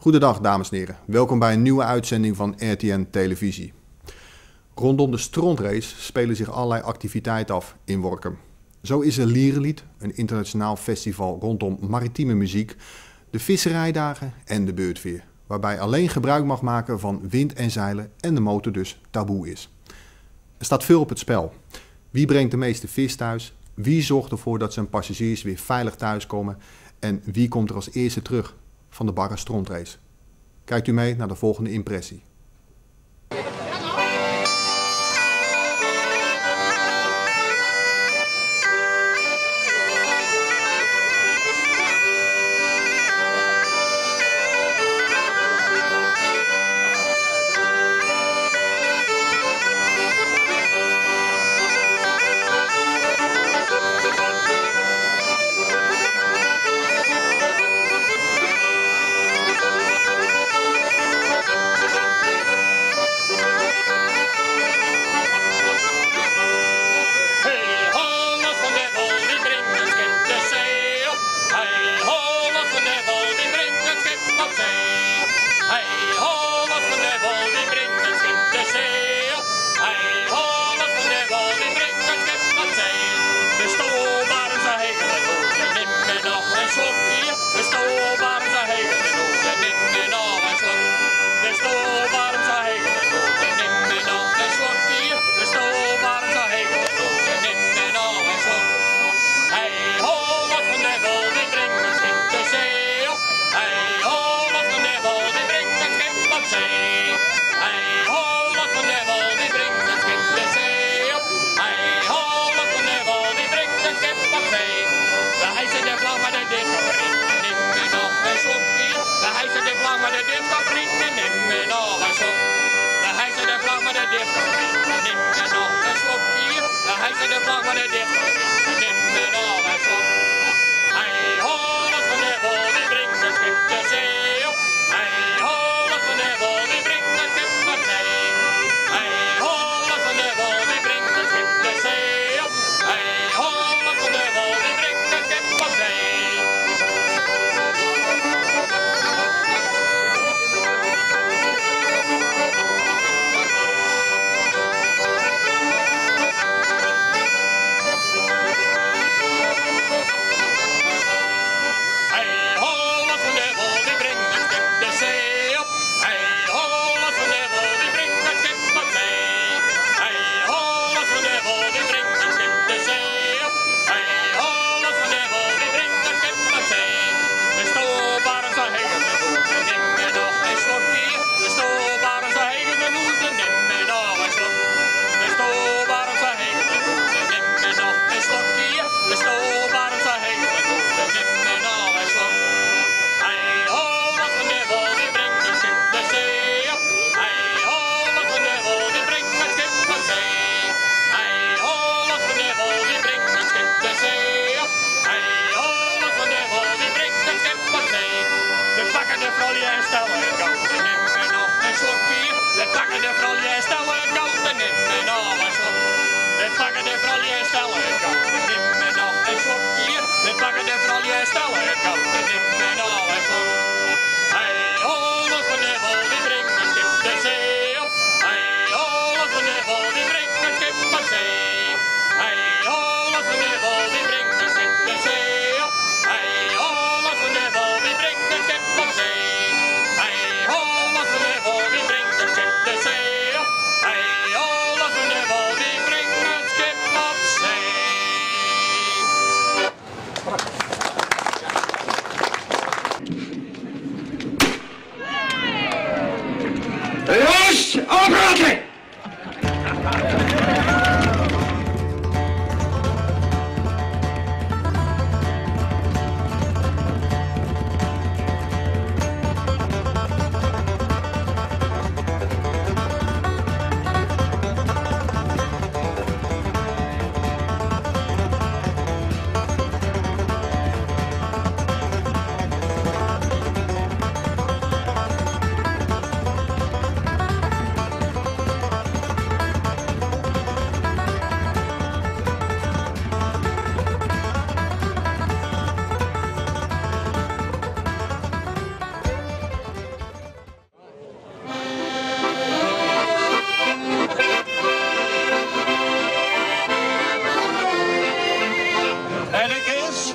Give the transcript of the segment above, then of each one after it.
Goedendag dames en heren, welkom bij een nieuwe uitzending van RTN Televisie. Rondom de strontrace spelen zich allerlei activiteiten af in Workum. Zo is er Lierenlied, een internationaal festival rondom maritieme muziek, de visserijdagen en de beurtveer, waarbij alleen gebruik mag maken van wind en zeilen en de motor dus taboe is. Er staat veel op het spel. Wie brengt de meeste vis thuis? Wie zorgt ervoor dat zijn passagiers weer veilig thuiskomen? En wie komt er als eerste terug van de Barra Strondrace. Kijkt u mee naar de volgende impressie. dit. En ik ben nog een slokje bier. En hij zit er nog maar dit.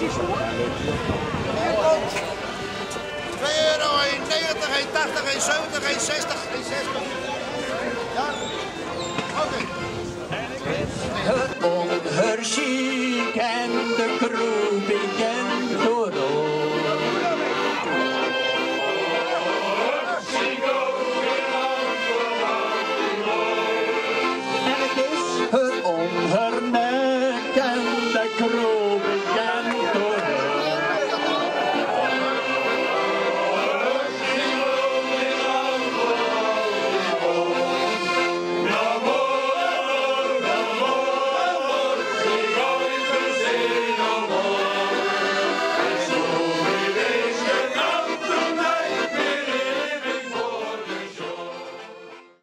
precies 2 euro, 90, 1, 80, 1, 70, 1, 60, 1, 60. Ja? Oké. Okay. Onherziek en de kroepikken door. Het is het onhernek en de.